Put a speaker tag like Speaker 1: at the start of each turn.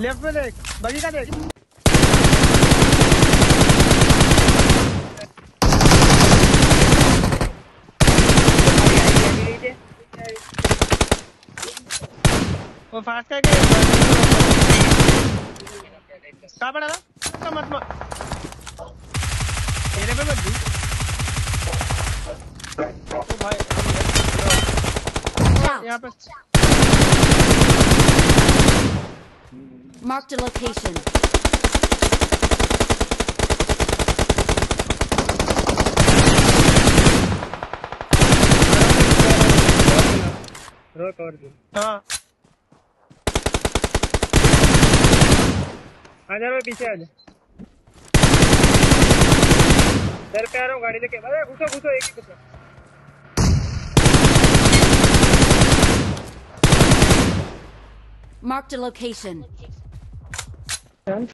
Speaker 1: Left में देख बगी का देख वो फास्ट पड़ा था मत मत तेरे पे मत भाई यहाँ पे
Speaker 2: Marked a location.
Speaker 1: रोक और दे हां आ जा रे पीछे आ जा डर पे आ रहा हूं गाड़ी लेके अरे घुसो घुसो एक ही घुसो
Speaker 2: Marked a location. John?